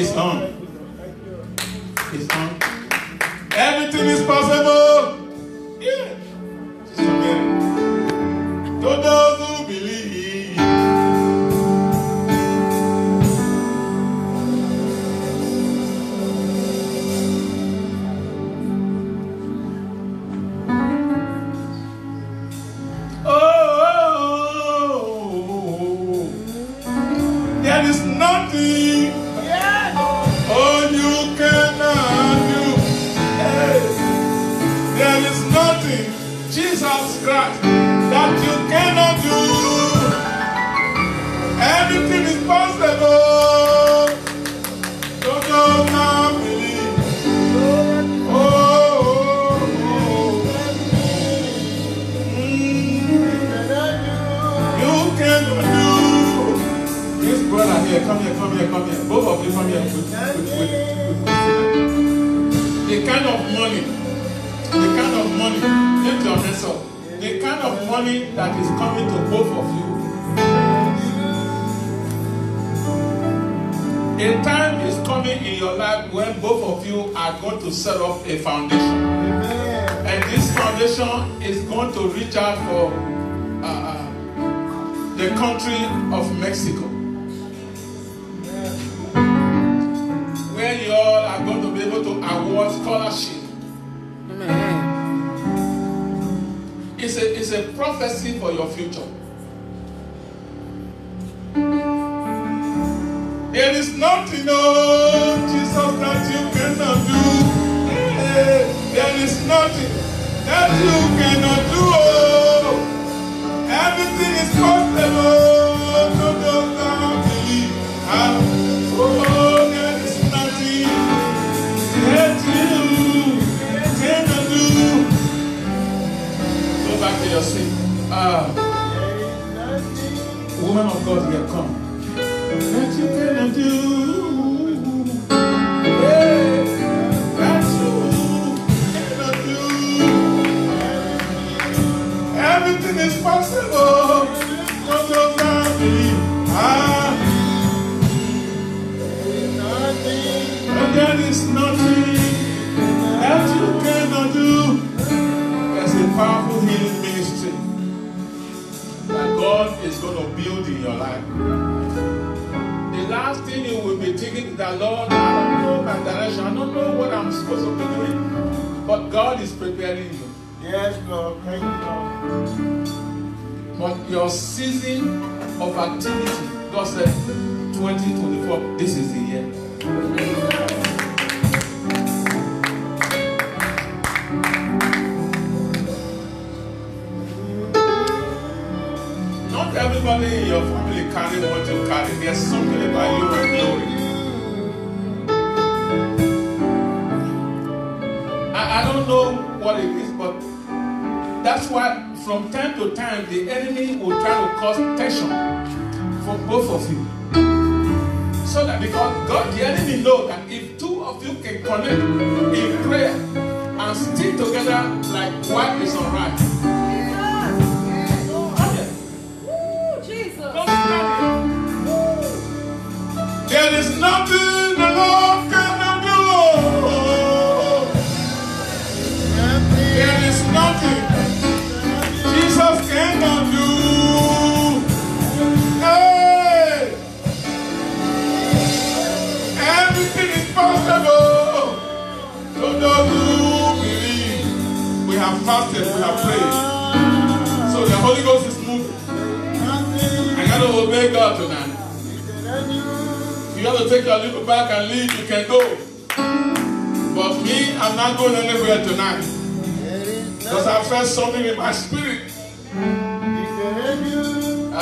It's on. Come here, come here, come here. Both of you come here. With, with, with, the kind of money, the kind of money, lift your hands up. The kind of money that is coming to both of you. A time is coming in your life when both of you are going to set up a foundation. And this foundation is going to reach out for uh, uh, the country of Mexico. Award scholarship. It's a, it's a prophecy for your future. There is nothing, oh here, come. You cannot do. Hey, that you cannot do. Everything is possible. God is going to build in your life. The last thing you will be thinking is that, Lord, I don't know my direction. I don't know what I'm supposed to be doing. But God is preparing you. Yes, Lord. Thank you, Lord. But your season of activity, God said, 2024, this is the year. Not everybody in your family carry what you carry. There's something about you and glory. I, I don't know what it is, but that's why from time to time the enemy will try to cause tension for both of you. So that because God, the enemy know that if two of you can connect in prayer and stick together like white is on have fasted, we have prayed. So the Holy Ghost is moving. I gotta obey God tonight. You gotta take your little back and leave, you can go. But me, I'm not going anywhere tonight. Because I felt something in my spirit.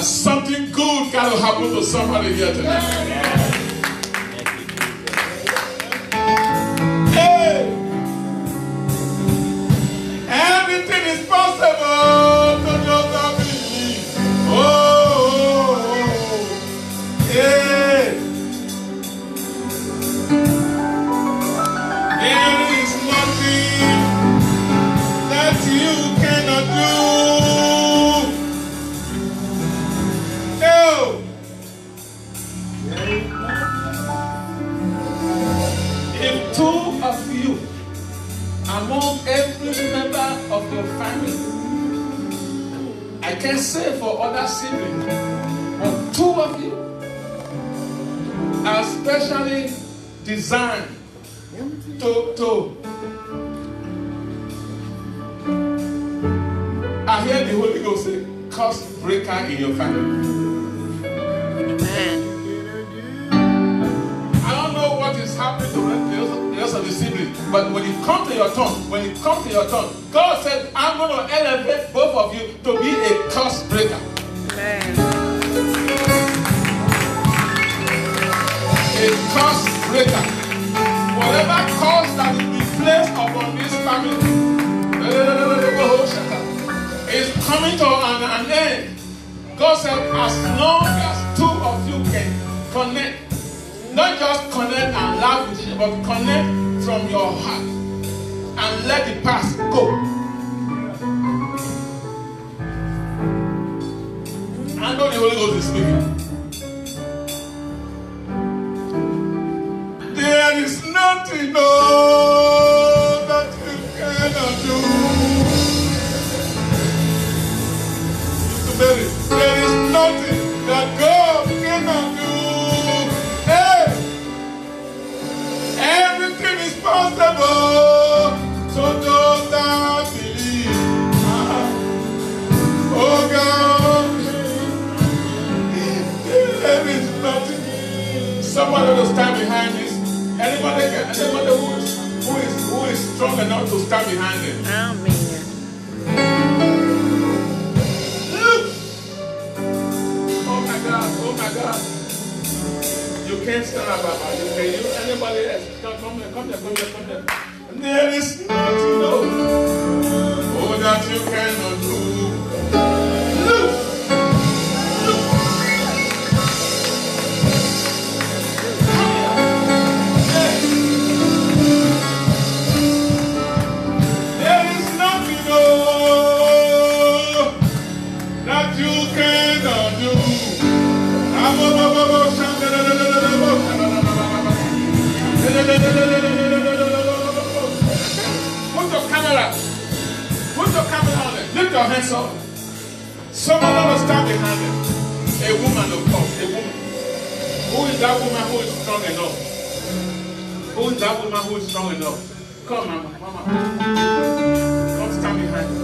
Something good got to happen to somebody here tonight. Among every member of your family. I can say for other siblings, but two of you are specially designed to, to I hear the Holy Ghost say, curse breaker in your family. But when it comes to your turn, when it comes to your turn, God said, I'm going to elevate both of you to be a curse breaker. Amen. A curse breaker. Whatever curse that will be placed upon this family is coming to an, an end. God said, as long as two of you can connect, not just connect and laugh with each other, but connect from your heart and let the past go. I know the Holy Ghost is speaking. There is nothing no, oh my God. You can't stand up, Baba. You can you anybody else. Come, here, come here, come here, come here. There is nothing, no. Oh, that you cannot do. You cannot do. Put your camera. Put your camera on. Lift your hands up. Someone will stand behind them. A woman, of course, a woman. Who is that woman who is strong enough? Who is that woman who is strong enough? Come, mama, mama. Come stand behind me.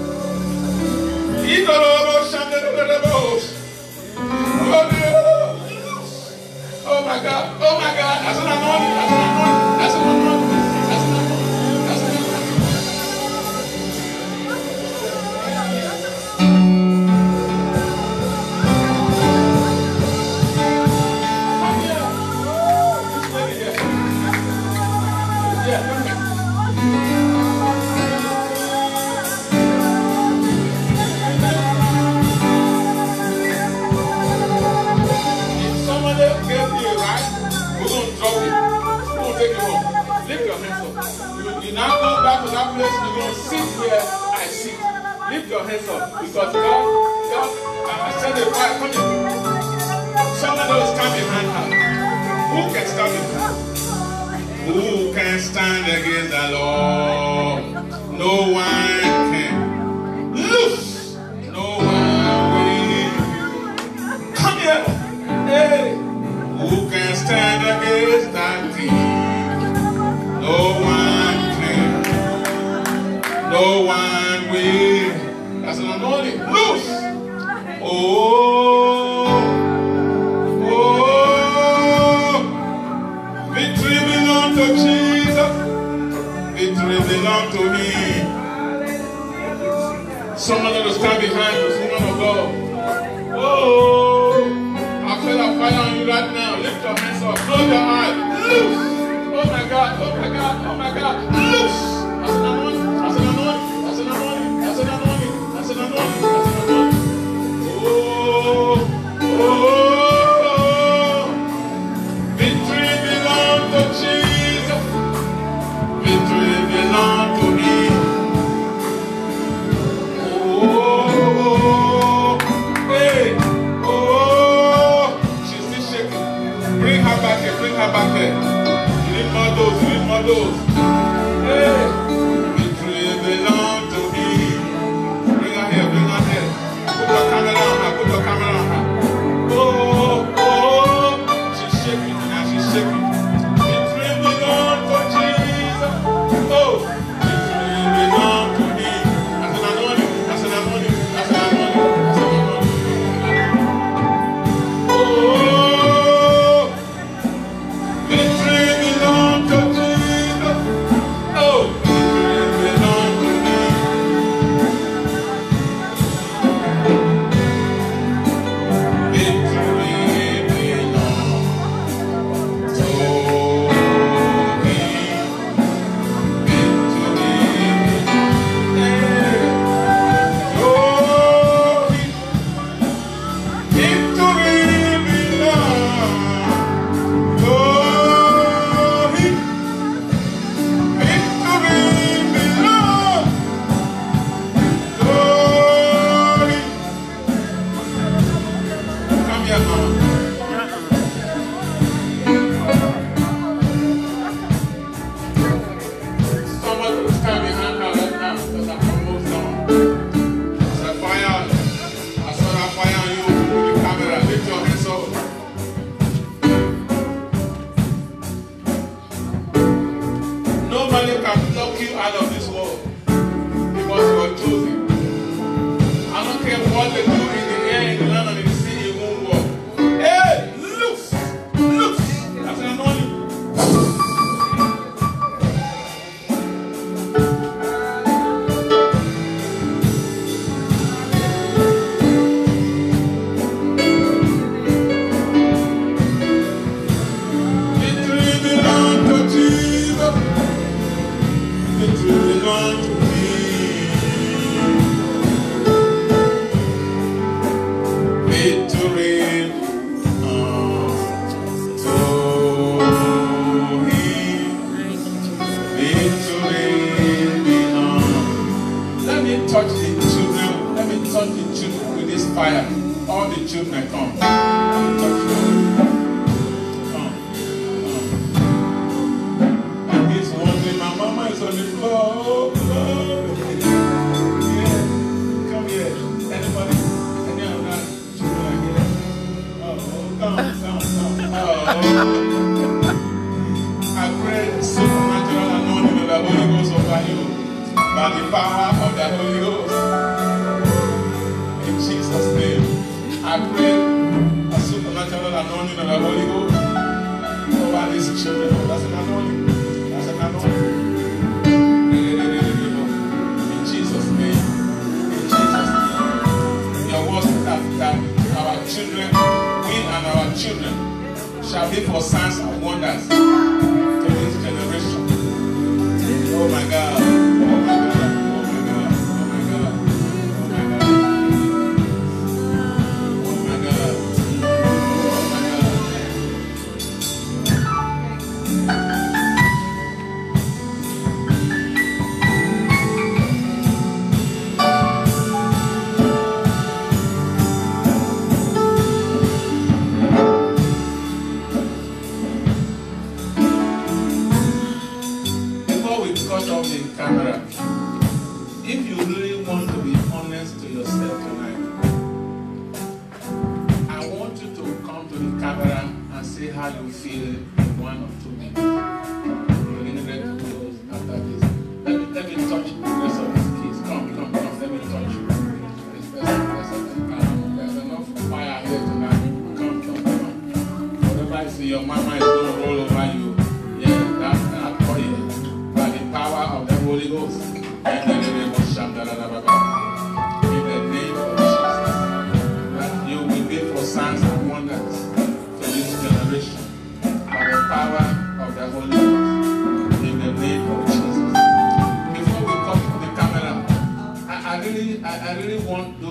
Hands up. Because God, God, I said the fire, will stand behind her. Who can stand behind? Who can stand against the Lord? No one Victory belongs to Him. Someone that will stand behind this woman of God. Oh, I feel a fire on you right now. Lift your hands up. Close your eyes. Loose. Oh my God. Oh my God. Oh my God. Loose. That's an anointing. That's an anointing. That's an anointing. That's an anointing. That's an anointing. it to shall be for signs and wonders.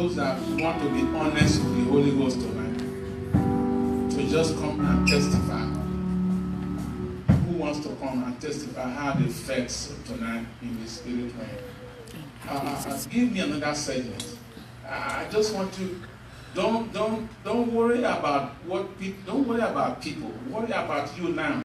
those that want to be honest with the Holy Ghost tonight to just come and testify. Who wants to come and testify how it affects tonight in the spirit realm? Uh, uh, uh give me another segment. I just want to don't don't don't worry about what don't worry about people. Worry about you now.